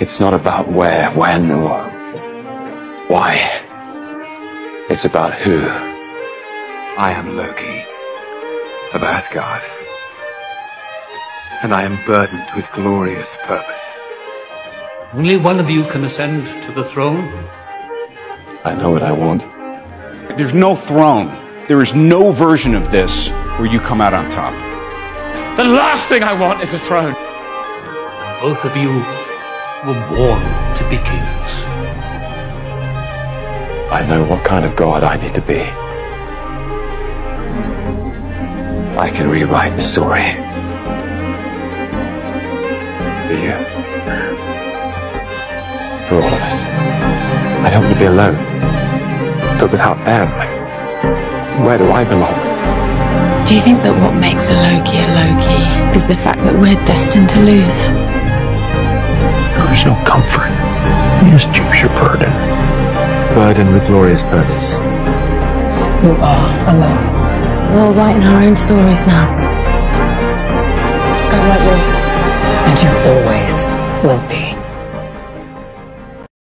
It's not about where, when, or why. It's about who. I am Loki of Asgard, and I am burdened with glorious purpose. Only one of you can ascend to the throne. I know what I want. There's no throne. There is no version of this where you come out on top. The last thing I want is a throne. Both of you were born to be kings. I know what kind of god I need to be. I can rewrite the story. For you. For all of us. I don't want to be alone. But without them, where do I belong? Do you think that what makes a Loki a Loki is the fact that we're destined to lose? Comfort. You just choose your burden. Burden with glorious purpose. You are alone. We're all writing our own stories now. Go write yours. And you always will be.